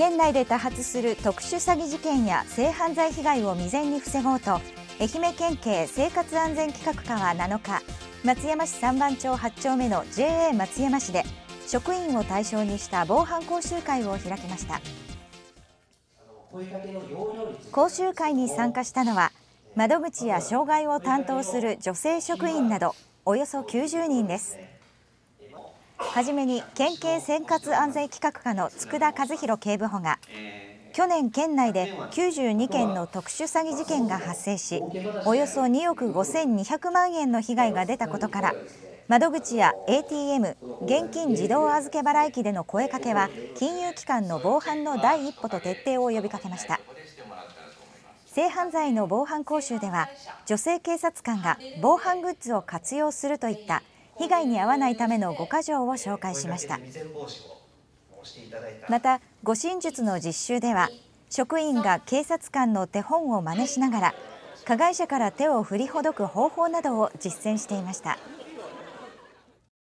県内で多発する特殊詐欺事件や性犯罪被害を未然に防ごうと愛媛県警生活安全企画課は7日松山市三番町8丁目の JA 松山市で職員を対象にした防犯講習会を開きました。講習会に参加したのは窓口や障害を担当する女性職員などおよそ90人です。はじめに県警生活安全企画課の佃和弘警部補が去年県内で92件の特殊詐欺事件が発生しおよそ2億5200万円の被害が出たことから窓口や ATM 現金自動預け払い機での声かけは金融機関の防犯の第一歩と徹底を呼びかけました。性犯罪の防犯講習では女性警察官が防犯グッズを活用するといった被害に遭わないための5か条を紹介しましたまた護身術の実習では職員が警察官の手本を真似しながら加害者から手を振りほどく方法などを実践していました。